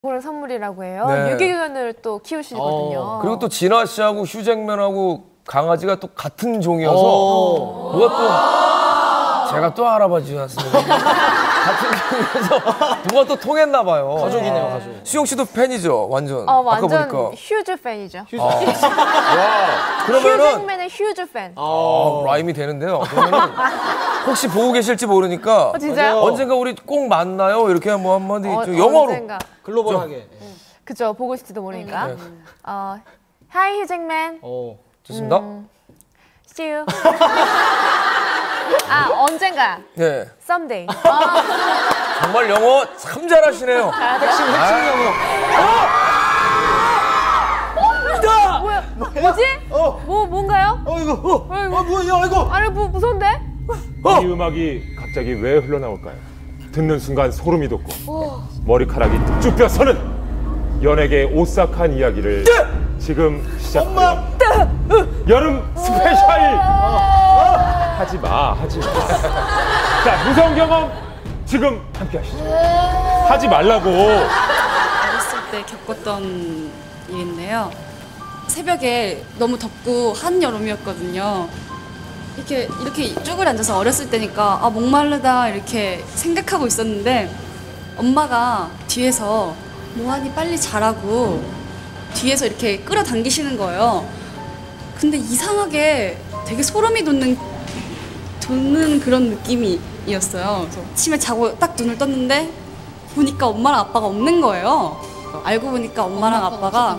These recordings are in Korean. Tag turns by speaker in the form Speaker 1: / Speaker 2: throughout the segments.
Speaker 1: 그런 선물이라고 해요.
Speaker 2: 네.
Speaker 1: 유기견을 또 키우시거든요.
Speaker 3: 어.
Speaker 2: 그리고 또 진아 씨하고 휴잭맨하고 강아지가 또 같은 종이어서
Speaker 3: 어.
Speaker 2: 뭐가 또 제가 또 알아봐 주셨습니다. 같은 종이어서 뭐가 또 통했나 봐요.
Speaker 3: 가족이네요, 가족.
Speaker 2: 수영 씨도 팬이죠, 완전.
Speaker 1: 어,
Speaker 2: 아까
Speaker 1: 완전
Speaker 2: 보니까.
Speaker 1: 휴즈 팬이죠.
Speaker 2: 그러면은
Speaker 1: 휴잭맨의 휴즈 팬.
Speaker 2: 어, 라임이 되는데요. 그러면은 혹시 보고 계실지 모르니까
Speaker 1: 어, 진짜요?
Speaker 2: 언젠가 우리 꼭 만나요. 이렇게 한번 한마디
Speaker 1: 어,
Speaker 2: 좀 영어로.
Speaker 1: 언젠가.
Speaker 3: 글로벌하게.
Speaker 1: 그죠. 보고 있을지도 모르니까.
Speaker 2: 네.
Speaker 1: 어, Hi 휴잭맨.
Speaker 3: 어.
Speaker 2: 좋습니다.
Speaker 1: 음. See you. 아, 언젠가.
Speaker 2: 네.
Speaker 1: Someday.
Speaker 2: 정말 영어 참 잘하시네요.
Speaker 3: 핵심 핵심 영어.
Speaker 1: 뭐야? 뭐지?
Speaker 3: 어.
Speaker 1: 뭐, 뭔가요?
Speaker 3: 어 이거 어. 어 뭐야 이거.
Speaker 1: 아니, 무, 무서운데?
Speaker 4: 이 음악이 갑자기 왜 흘러나올까요? 듣는 순간 소름이 돋고 머리카락이 쭈뼛 서는 연예계의 오싹한 이야기를 지금 시작해요. 여름 스페셜! 하지 마, 하지 마. 자, 무서운 경험 지금 함께 하시죠. 하지 말라고.
Speaker 5: 어렸을 때 겪었던 일인데요. 새벽에 너무 덥고 한여름이었거든요. 이렇게 이렇게 쭈그려 앉아서 어렸을 때니까 아 목마르다 이렇게 생각하고 있었는데 엄마가 뒤에서 뭐하니 빨리 자라고 뒤에서 이렇게 끌어당기시는 거예요. 근데 이상하게 되게 소름이 돋는 돋는 그런 느낌이었어요. 그래서 침에 자고 딱 눈을 떴는데 보니까 엄마랑 아빠가 없는 거예요. 알고 보니까 엄마랑 아빠가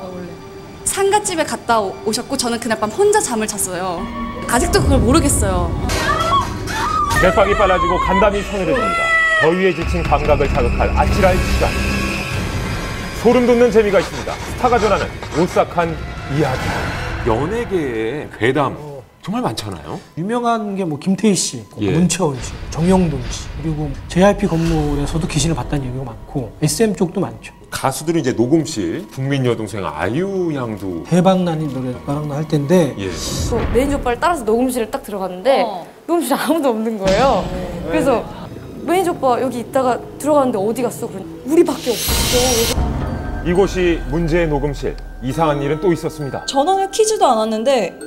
Speaker 5: 상가집에 갔다 오- 오셨고 저는 그날 밤 혼자 잠을 잤어요. 아직도 그걸 모르겠어요.
Speaker 4: 맥박이 빨라지고 간담이 서늘해집니다. 더위에 지친 감각을 자극할 아찔한 시간. 소름 돋는 재미가 있습니다. 스타가 전하는 오싹한 이야기.
Speaker 6: 연예계에 괴담 정말 많잖아요.
Speaker 7: 유명한 게 뭐 김태희 씨, 뭐
Speaker 6: 예.
Speaker 7: 문채원 씨, 정영돈 씨, 그리고 JRP 건물에서도 귀신을 봤다는 얘기가 많고 SM 쪽도 많죠.
Speaker 6: 가수들은 이제 녹음실 국민 여동생 아이유 양도
Speaker 7: 대박난이 노래방 할 텐데
Speaker 6: 예.
Speaker 8: 또 매니저 오빠를 따라서 녹음실에 딱 들어갔는데 녹음실에 아무도 없는 거예요. 그래서 매니저 오빠 여기 있다가 들어갔는데 어디 갔어? 우리밖에. 그래서
Speaker 4: 이곳이 문제의 녹음실. 이상한 일은 또 있었습니다.
Speaker 9: 전원을 키지도 않았는데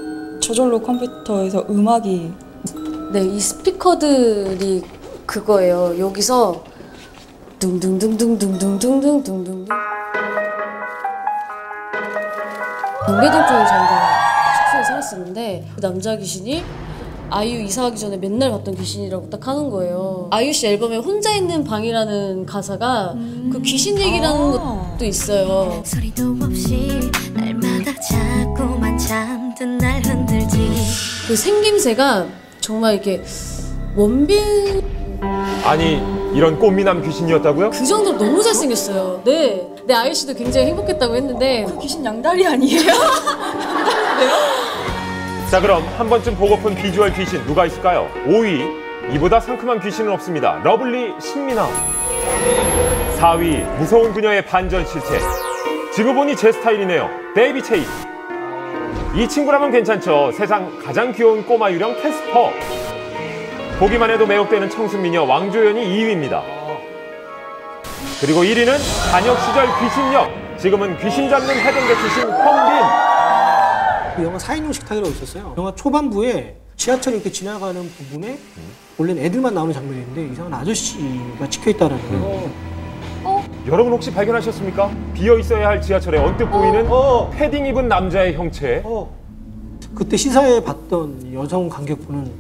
Speaker 9: 저절로 컴퓨터에서 음악이
Speaker 8: 네, 이 스피커들이 그거예요. 여기서 둥둥둥둥둥둥둥둥둥둥 경배동 쪽에 저희가 숙소에 살았었는데 그 남자 귀신이 아이유 이사하기 전에 맨날 봤던 귀신이라고 딱 하는 거예요. 아이유 씨 앨범에 혼자 있는 방이라는 가사가 그 귀신 얘기라는 것도 있어요.
Speaker 10: 소리도 없이 날마다 자
Speaker 8: 그 생김새가 정말 이렇게 원빈
Speaker 4: 아니, 이런 꽃미남 귀신이었다고요?
Speaker 8: 그 정도로 너무 잘생겼어요. 네. 내 아이 씨도 굉장히 행복했다고 했는데
Speaker 9: 그 귀신 양다리 아니에요?
Speaker 4: 자, 그럼 한 번쯤 보고픈 비주얼 귀신 누가 있을까요? 5위. 이보다 상큼한 귀신은 없습니다. lovely 신민아. 4위. 무서운 그녀의 반전 실체. 지고 보니 제 스타일이네요. 데이비 체이스. 이 친구라면 괜찮죠. 세상 가장 귀여운 꼬마 유령 캐스퍼. 보기만 해도 매혹되는 청순미녀 왕조연이 2위입니다. 그리고 1위는 단역 시절 귀신역. 지금은 귀신 잡는 해병대 출신 현빈.
Speaker 7: 그 영화 4인용 식탁이라고 있었어요. 영화 초반부에 지하철이 이렇게 지나가는 부분에 원래는 애들만 나오는 장면인데 이상한 아저씨가 찍혀 있다라는 거예요.
Speaker 4: 여러분 혹시 발견하셨습니까? 비어 있어야 할 지하철에 언뜻 보이는
Speaker 3: 어.
Speaker 4: 패딩 입은 남자의 형체.
Speaker 3: 어.
Speaker 7: 그때 시사회 봤던 여성 관객분은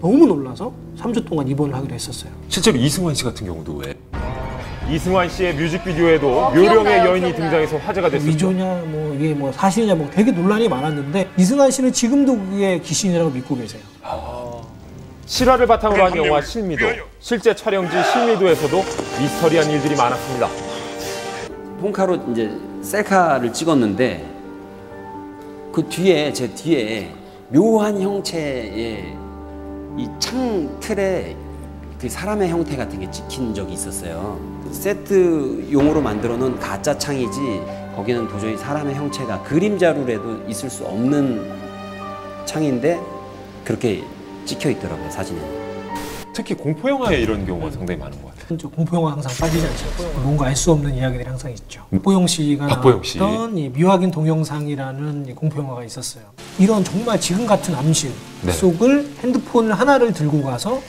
Speaker 7: 너무 놀라서 3주 동안 입원을 하기로 했었어요.
Speaker 6: 실제로 이승환 씨 같은 경우도 왜?
Speaker 4: 이승환 씨의 뮤직비디오에도
Speaker 1: 어,
Speaker 4: 묘령의
Speaker 1: 기억나요,
Speaker 4: 여인이
Speaker 1: 기억나요.
Speaker 4: 등장해서 화제가 됐었죠.
Speaker 7: 위조냐 뭐 이게 뭐 사실이냐 뭐 되게 논란이 많았는데 이승환 씨는 지금도 그게 귀신이라고 믿고 계세요.
Speaker 4: 실화를 바탕으로 한 영화 실미도. 실제 촬영지 실미도에서도 미스터리한 일들이 많았습니다.
Speaker 11: 폰카로 이제 셀카를 찍었는데 그 뒤에 제 뒤에 묘한 형체의 이 창 틀에 그 사람의 형태 같은 게 찍힌 적이 있었어요. 세트용으로 만들어 놓은 가짜 창이지 거기는 도저히 사람의 형체가 그림자로라도 있을 수 없는 창인데 그렇게 찍혀 있더라고요 사진에.
Speaker 6: 특히 공포 영화에 이런 경우가 상당히 많은 것 같아요.
Speaker 7: 저 공포 영화 항상 빠지지 않죠. 뭔가 알 수 없는 이야기들이 항상 있죠. 박보영 씨가
Speaker 6: 박보영 씨.
Speaker 7: 나왔던 이 미확인 동영상이라는 이 공포 영화가 있었어요. 이런 정말 지금 같은 암실
Speaker 6: 네.
Speaker 7: 속을 핸드폰을 하나를 들고 가서